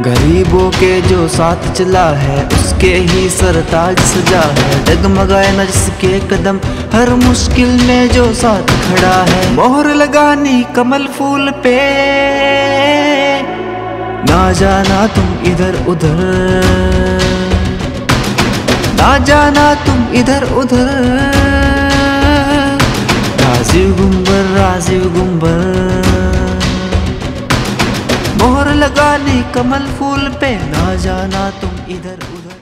गरीबों के जो साथ चला है, उसके ही सरताज सजा है। डगमगाए न जिसके कदम, हर मुश्किल में जो साथ खड़ा है। मोहर लगानी कमल फूल पे। ना जाना तुम इधर उधर। ना जाना तुम इधर उधर। राजीव गुंबर राजीव गुंबर। मोहर लगा ली कमल फूल पे ना जाना तुम इधर उधर